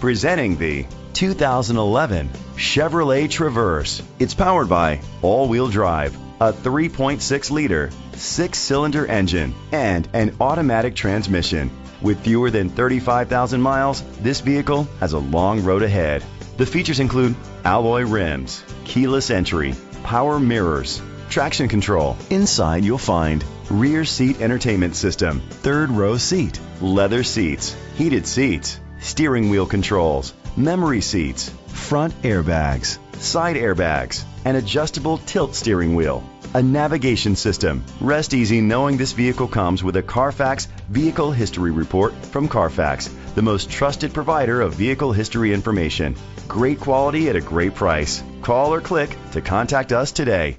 Presenting the 2011 Chevrolet Traverse. It's powered by all-wheel drive, a 3.6 liter, six-cylinder engine, and an automatic transmission. With fewer than 35,000 miles, this vehicle has a long road ahead. The features include alloy rims, keyless entry, power mirrors, traction control. Inside you'll find rear seat entertainment system, third row seat, leather seats, heated seats, steering wheel controls, memory seats, front airbags, side airbags, an adjustable tilt steering wheel, a navigation system. Rest easy knowing this vehicle comes with a Carfax Vehicle History Report from Carfax, the most trusted provider of vehicle history information. Great quality at a great price. Call or click to contact us today.